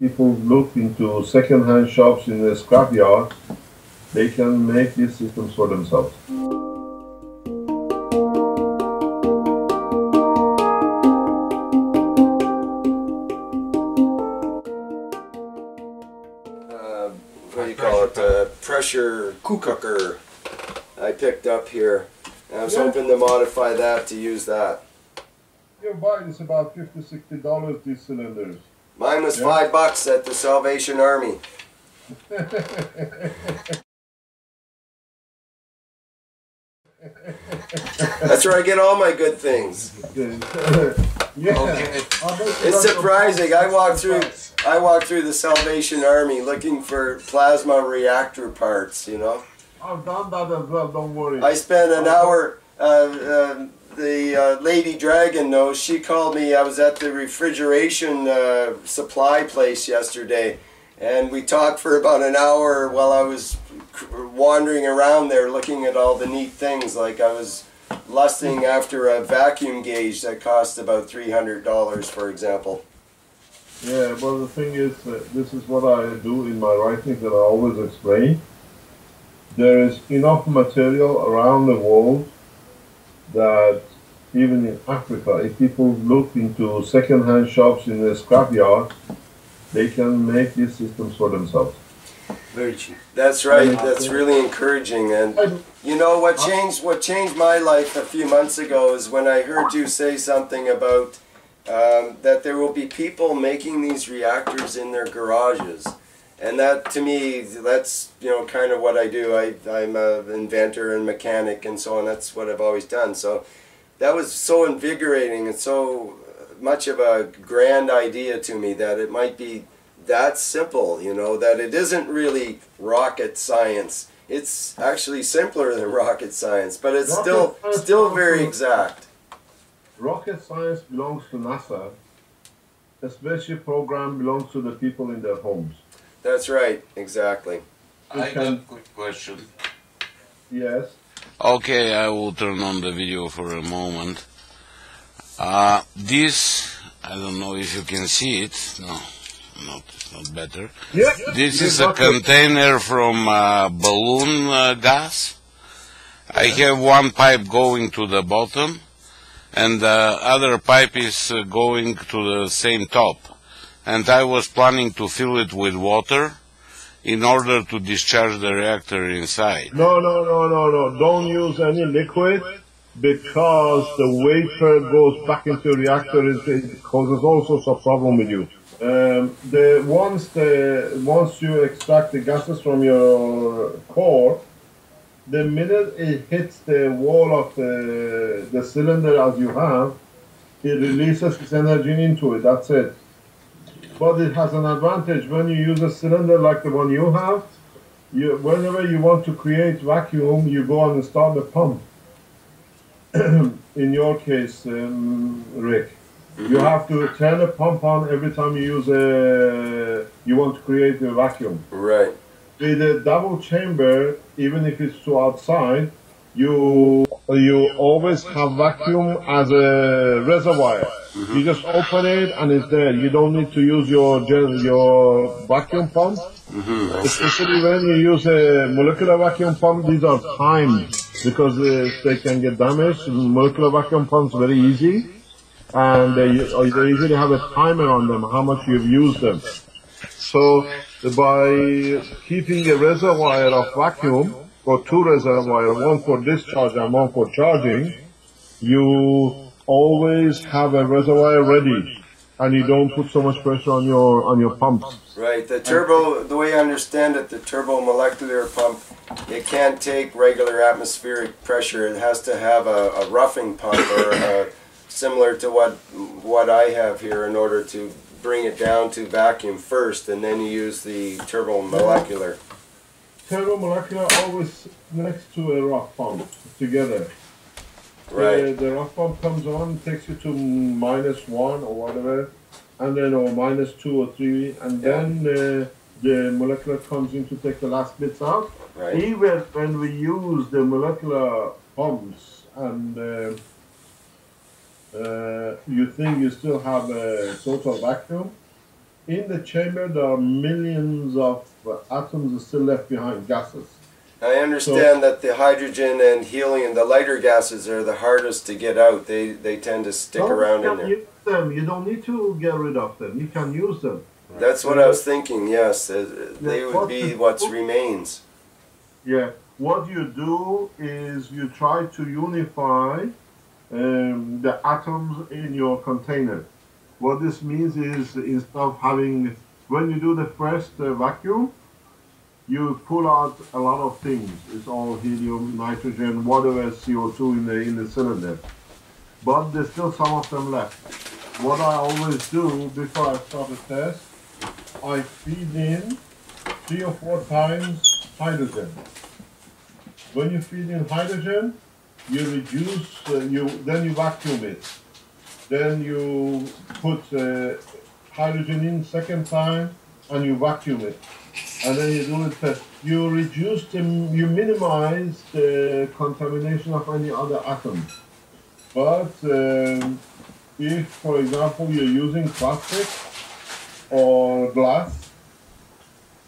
people look into second-hand shops in the scrapyard, they can make these systems for themselves. uh, what do you call it? Uh, pressure cooker I picked up here. And I was Yeah. hoping to modify that to use that. You buy this about 50 60 dollars these cylinders. Mine was Yeah. five bucks at the Salvation Army. That's where I get all my good things. yeah. Okay. I'll bet you It's surprising. I walked through I walked through the Salvation Army looking for plasma reactor parts, you know. I've done that as well, don't worry. I spent an hour. Uh, um the uh, lady dragon knows. She called me. I was at the refrigeration uh, supply place yesterday, and we talked for about an hour while I was wandering around there, looking at all the neat things. Like I was lusting after a vacuum gauge that cost about three hundred dollars, for example. Yeah, well, the thing is, uh, this is what I do in my writing that I always explain. There is enough material around the world that even in Africa, if people look into second-hand shops in the scrapyard, they can make these systems for themselves. Very cheap. That's right. That's really encouraging. And you know what changed? What changed my life a few months ago is when I heard you say something about um, that there will be people making these reactors in their garages, and that to me, that's you know kind of what I do. I I'm an inventor and mechanic and so on. That's what I've always done. So that was so invigorating and so much of a grand idea to me that it might be that simple, you know, that it isn't really rocket science. It's actually simpler than rocket science, but it's Rocket still still very exact. Rocket science belongs to NASA. The spaceship program belongs to the people in their homes. That's right, exactly. I got a quick question. Yes. Okay, I will turn on the video for a moment. Uh, this, I don't know if you can see it. No, not, not better. Yeah. This is a container from uh, balloon uh, gas. I have one pipe going to the bottom, and the other pipe is uh, going to the same top. And I was planning to fill it with water in order to discharge the reactor inside. No, no, no, no, no. Don't use any liquid because the wafer goes back into the reactor. It, causes all sorts of problem with you. Um, the once the once you extract the gases from your core, the minute it hits the wall of the the cylinder as you have, it releases its energy into it. That's it. But it has an advantage when you use a cylinder like the one you have. You, whenever you want to create vacuum, you go and start the pump. In your case, um, Rick, you have to turn the pump on every time you use a. You want to create a vacuum. Right. With a double chamber, even if it's to outside, you you always have vacuum as a reservoir. Mm-hmm. You just open it and it's there. You don't need to use your your vacuum pump. Mm-hmm. Especially when you use a molecular vacuum pump, these are timed because uh, they can get damaged. Molecular vacuum pumps very easy, and they, uh, they usually have a timer on them how much you've used them. So by keeping a reservoir of vacuum or two reservoirs, one for discharge and one for charging, you always have a reservoir ready, and you don't put so much pressure on your on your pumps. Right. The turbo, the way I understand it, the turbo molecular pump, it can't take regular atmospheric pressure. It has to have a, a roughing pump or uh similar to what what I have here in order to bring it down to vacuum first, and then you use the turbo molecular. Turbo molecular always next to a rough pump together. Right. The, the rock pump comes on, takes you to minus one or whatever, and then or minus two or three, and Yeah. then uh, the molecular comes in to take the last bits out. Right. Even when we use the molecular pumps and uh, uh, you think you still have a total vacuum, in the chamber there are millions of atoms still left behind, gases. I understand that the hydrogen and helium, the lighter gases, are the hardest to get out. They they tend to stick around you in there. use them. You don't need to get rid of them. You can use them. That's what I was thinking. Yes, uh, they would be what remains. Yeah. What you do is you try to unify um, the atoms in your container. What this means is instead of having, when you do the first uh, vacuum, you pull out a lot of things. It's all helium, nitrogen, whatever CO2 in the in the cylinder. But there's still some of them left. What I always do before I start a test, I feed in three or four times hydrogen. When you feed in hydrogen, you reduce, uh, you then you vacuum it. Then you put uh, hydrogen in second time and you vacuum it. And then you do it. You reduce the, you minimize the contamination of any other atom. But um, if, for example, you're using plastic or glass,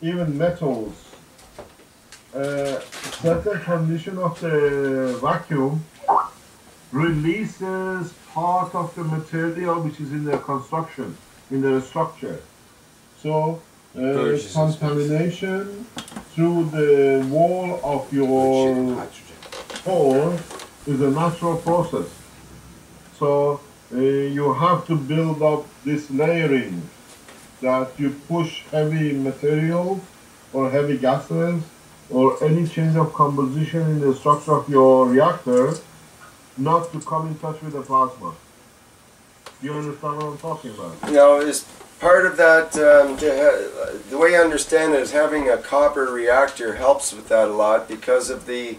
even metals, uh, certain condition of the vacuum releases part of the material which is in the construction, in the structure. So uh, contamination through the wall of your Hydrogen. core is a natural process. So uh, you have to build up this layering that you push heavy materials or heavy gases or any change of composition in the structure of your reactor not to come in touch with the plasma. Do You understand what I'm talking about? Now, is part of that um, to ha- the way I understand it is having a copper reactor helps with that a lot because of the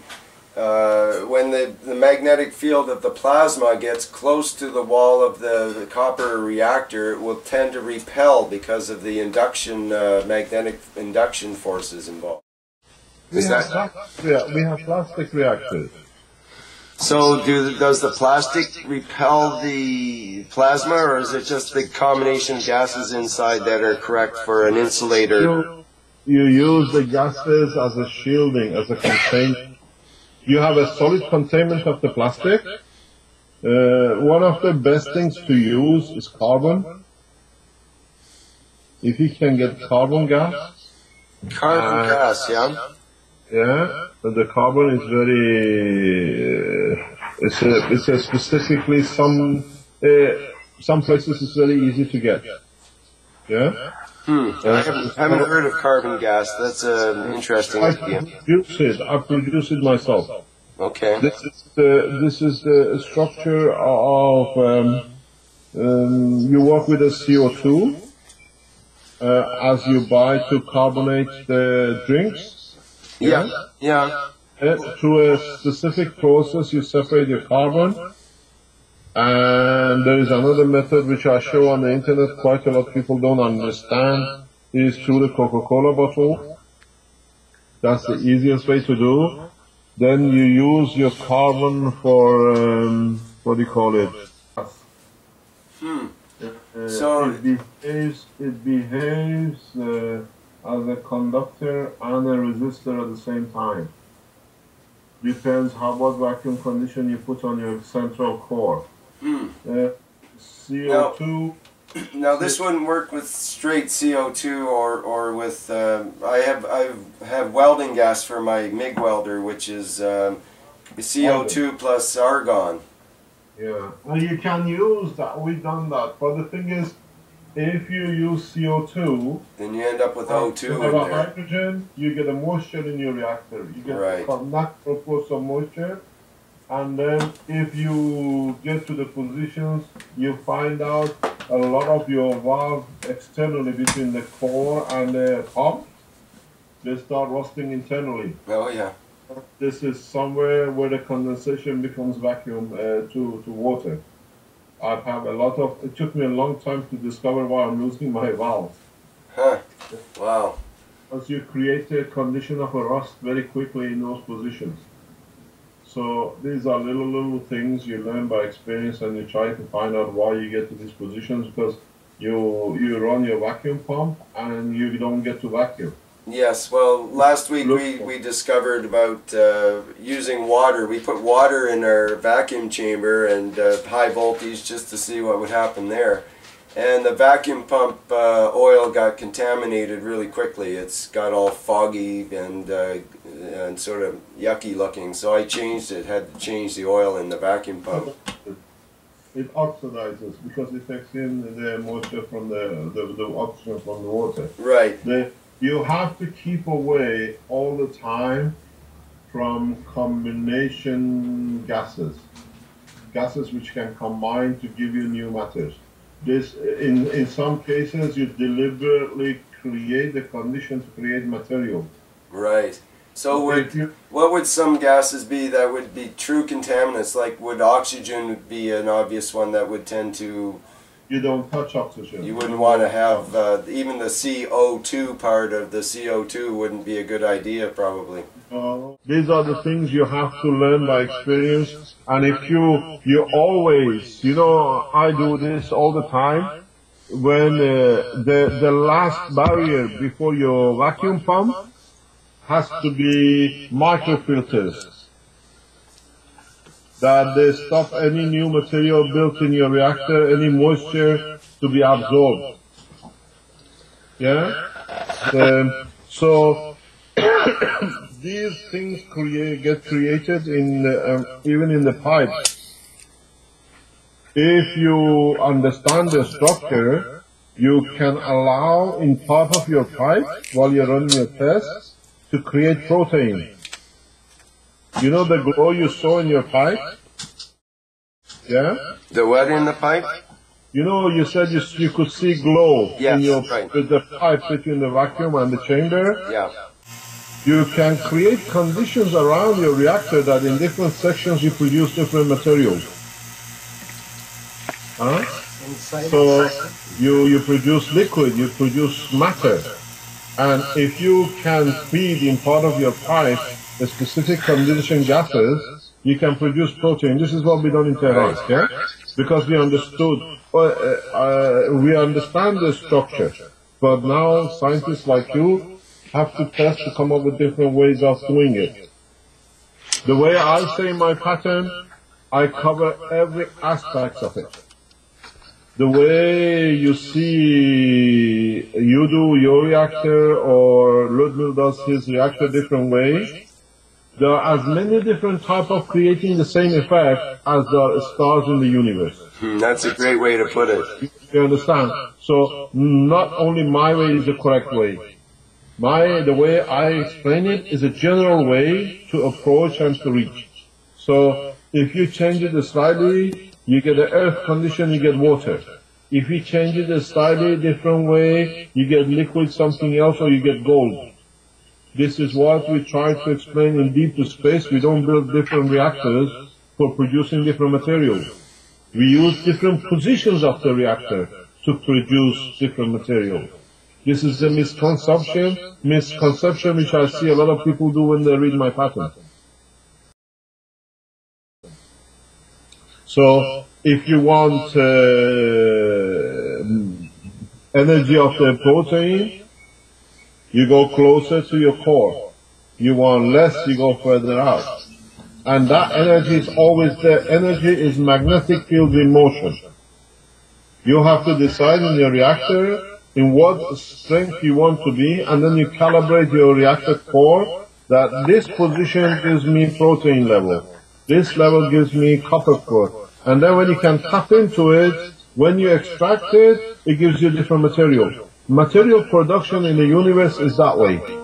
uh, when the, the magnetic field of the plasma gets close to the wall of the, the copper reactor, it will tend to repel because of the induction uh, magnetic induction forces involved. We Is have, that- plastic, rea- we have plastic reactors. So, do, does the plastic repel the plasma, or is it just the combination of gases inside that are correct for an insulator? You, you use the gases as a shielding, as a containment. You have a solid containment of the plastic. Uh, one of the best things to use is carbon. If you can get carbon gas, Carbon Uh, gas, yeah? yeah, but the carbon is very, it's a, it's a specifically some, uh, some places it's very easy to get. Yeah? Hmm. I haven't, haven't heard of carbon gas. That's an interesting I idea. produce it, I produce it myself. Okay. This is the this is the structure of um, um, you work with a CO2 uh, as you buy to carbonate the drinks. Yeah. Yeah. Uh, through a specific process, you separate your carbon. And there is another method which I show on the internet. Quite a lot of people don't understand. Is through the Coca-Cola bottle. That's the easiest way to do. Then you use your carbon for um, what do you call it? Hmm. Uh, So- it behaves it behaves uh, as a conductor and a resistor at the same time. Depends how what vacuum condition you put on your central core. Hmm. Uh, CO2 Now this wouldn't work with straight CO2 or, or with um, I have I have welding gas for my MIG welder, which is um, CO2 plus argon. Yeah, well, you can use that. We've done that, but the thing is, if you use CO2, Then you end up with O2 you in have a there. hydrogen, you get a moisture in your reactor. You get Right. a natural force of moisture, and then if you get to the positions, you find out a lot of your valves externally between the core and the pump. They start rusting internally. Oh yeah. This is somewhere where the condensation becomes vacuum uh, to, to water. I have a lot of, it took me a long time to discover why I'm losing my valves. Huh. Wow. Because you create a condition of a rust very quickly in those positions. So these are little, little things you learn by experience and you try to find out why you get to these positions because you you run your vacuum pump and you don't get to vacuum. Yes, well, last week we, we discovered about uh, using water. We put water in our vacuum chamber and uh, high voltage just to see what would happen there. And the vacuum pump uh, oil got contaminated really quickly. It's got all foggy and, uh, and sort of yucky looking. So I changed it, had to change the oil in the vacuum pump. It oxidizes because it takes in the moisture from the, the, the oxygen from the water. Right. The, you have to keep away all the time from combination gases, gases which can combine to give you new matters. This, in, in some cases, you deliberately create the condition to create material. Right. So would, what would some gases be that would be true contaminants? Like would oxygen be an obvious one that would tend to you don't touch oxygen. You wouldn't want to have uh, even the CO2 part of the CO2 wouldn't be a good idea probably. Uh, these are the things you have to learn by experience and if you you always you know I do this all the time when uh, the the last barrier before your vacuum pump has to be microfilters that they stop any new material built in your reactor, any moisture to be absorbed. Yeah? Um, so these things create, get created in um, even in the pipes. If you understand the structure, you can allow in part of your pipe while you're running your test, to create protein. You know the glow you saw in your pipe? Yeah? The what in the pipe? You know, you said you, you could see glow yes, in your, right. with the pipe between the vacuum and the chamber. Yeah. You can create conditions around your reactor that in different sections you produce different materials. Huh? So you, you produce liquid, you produce matter. And if you can feed in part of your pipe the specific condition gases, you can produce protein. This is what we done in Tehran, yeah? Because we understood, uh, uh, we understand the structure. But now scientists like you have to test to come up with different ways of doing it. The way I say my pattern, I cover every aspect of it. The way you see you do your reactor or Ludmil does his reactor different way, there are as many different types of creating the same effect as there are stars in the universe. Hmm, that's a great way to put it. You understand? So not only my way is the correct way. My the way I explain it is a general way to approach and to reach. So if you change it slightly, you get the earth condition, you get water. If you change it a slightly different way, you get liquid something else or you get gold. This is what we try to explain in deep space. We don't build different reactors for producing different materials. We use different positions of the reactor to produce different materials. This is a misconception, misconception which I see a lot of people do when they read my patent. So, if you want uh, energy of the protein, you go closer to your core. You want less, you go further out. And that energy is always there. Energy is magnetic field in motion. You have to decide in your reactor in what strength you want to be, and then you calibrate your reactor core that this position gives me protein level. This level gives me copper core. And then when you can tap into it, when you extract it, it gives you different material. Material production in the universe is that way.